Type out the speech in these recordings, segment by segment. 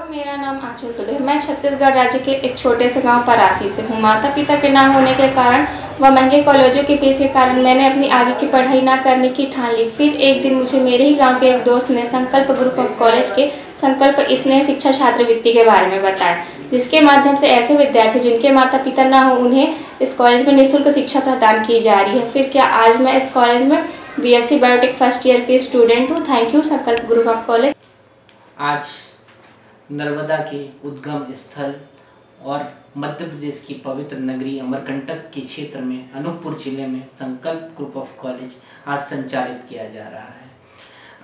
Hello मेरा नाम आंचल तुले मैं छत्तीसगढ़ राज्य के एक छोटे से गाँव परासी से हूँ। माता पिता के ना होने के कारण व महँगे कॉलेजों की फ़ीस के कारण मैंने अपनी आगे की पढ़ाई ना करने की ठान ली। फिर एक दिन मुझे मेरे ही गाँव के एक दोस्त ने संकल्प ग्रुप ऑफ़ कॉलेज के संकल्प स्नेह शिक्षा छात्रवृत्ति के बारे में बताया, जिसके माध्यम से ऐसे विद्यार्थी जिनके माता पिता ना हो, उन्हें इस कॉलेज में निःशुल्क शिक्षा प्रदान की जा रही है। फिर क्या आज मैं इस कॉलेज में बीएससी बायोटेक फ़र्स्ट ईयर की स्टूडेंट हूँ? Thank you Sankalp group of college. आज नर्मदा के उद्गम स्थल और मध्य प्रदेश की पवित्र नगरी अमरकंटक के क्षेत्र में अनूपपुर ज़िले में संकल्प ग्रुप ऑफ़ कॉलेज आज संचालित किया जा रहा है।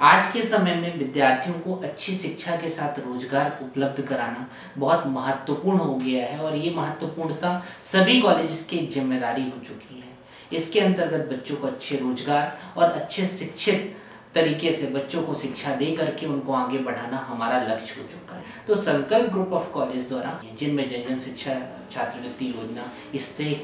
आज के समय में विद्यार्थियों को अच्छी शिक्षा के साथ रोज़गार उपलब्ध कराना बहुत महत्वपूर्ण हो गया है और ये महत्वपूर्णता सभी कॉलेज की ज़िम्मेदारी हो चुकी है। इसके अंतर्गत बच्चों को अच्छे रोज़गार और अच्छे शिक्षित तरीके से बच्चों को शिक्षा दे करके उनको आगे बढ़ाना हमारा लक्ष्य हो चुका है। तो संकल्प ग्रुप ऑफ़ कॉलेज द्वारा, जिनमें जन जन शिक्षा, छात्रवृत्ति योजना, स्त्री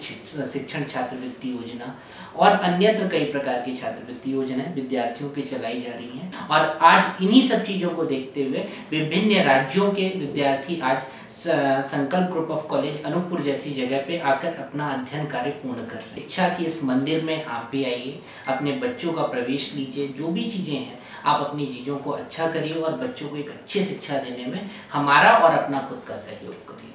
शिक्षण छात्रवृत्ति योजना और अन्यत्र कई प्रकार की छात्रवृत्ति योजनाएँ विद्यार्थियों की चलाई जा रही हैं। और आज इन्हीं सब चीज़ों को देखते हुए विभिन्न राज्यों के विद्यार्थी आज संकल्प ग्रुप ऑफ़ कॉलेज अनूपपुर जैसी जगह पे आकर अपना अध्ययन कार्य पूर्ण कर रहे शिक्षा की इस मंदिर में आप भी आइए, अपने बच्चों का प्रवेश लीजिए, जो भी चीज़ें हैं, आप अपनी चीज़ों को अच्छा करिए और बच्चों को एक अच्छी शिक्षा देने में हमारा और अपना खुद का सहयोग करिए।